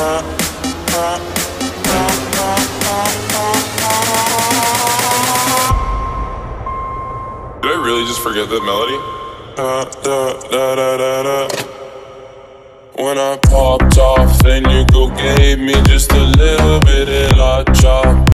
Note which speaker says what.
Speaker 1: Did I really just forget that melody? Da, da, da, da, da. When I popped off, then you go gave me just a